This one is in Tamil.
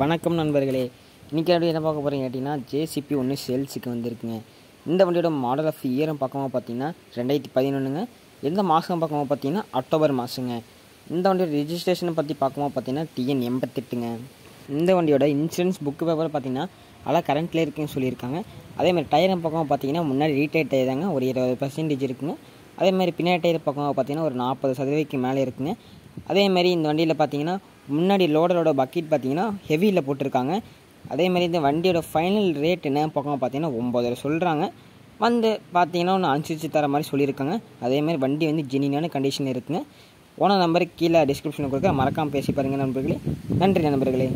வணக்கம் நண்பர்களே. இன்றைக்கி அப்படி என்ன பார்க்க போகிறீங்க கேட்டிங்கன்னா ஜேசிபி ஒன்று சேல்ஸுக்கு வந்திருக்குங்க. இந்த வண்டியோட மாடல் ஆஃப் இயரும் பக்கமாக பார்த்தீங்கன்னா ரெண்டாயிரத்தி பதினொன்றுங்க எந்த மாதம் பக்கமாக பார்த்தீங்கன்னா அக்டோபர் மாதங்க இந்த வண்டியோட ரிஜிஸ்ட்ரேஷனை பற்றி பார்க்கும்போது பார்த்தீங்கன்னா டிஎன் எண்பத்தெட்டுங்க. இந்த வண்டியோட இன்சூரன்ஸ் புக்கு பேப்பர் பார்த்தீங்கன்னா அதெல்லாம் கரண்ட்டில் இருக்குன்னு சொல்லியிருக்காங்க. அதேமாதிரி டயரை பக்கமாக பார்த்தீங்கன்னா முன்னாடி ரீட்டைல் டயர் தாங்க. ஒரு இருபது பர்சன்டேஜ் இருக்குங்க. அதேமாதிரி பின்னாடி டயர் பக்கமாக பார்த்தீங்கன்னா ஒரு நாற்பது சதவீதக்கு மேலே இருக்குங்க. அதேமாதிரி இந்த வண்டியில் பார்த்தீங்கன்னா முன்னாடி லோடரோட பக்கெட் பார்த்தீங்கன்னா ஹெவியில் போட்டிருக்காங்க. அதே மாதிரி இந்த வண்டியோட ஃபைனல் ரேட் என்ன பக்கம் பார்த்தீங்கன்னா ஒம்பதாயிரம் சொல்கிறாங்க வந்து பார்த்தீங்கன்னா ஒன்று அனுசரித்து தர மாதிரி சொல்லியிருக்காங்க. அதேமாதிரி வண்டி வந்து ஜெனினான கண்டிஷன் இருக்குங்க. ஓன நம்பருக்கு கீழே டிஸ்கிரிப்ஷனில் கொடுக்க மறக்காமல் பேசி பாருங்கள் நண்பர்களே. நன்றி நண்பர்களே.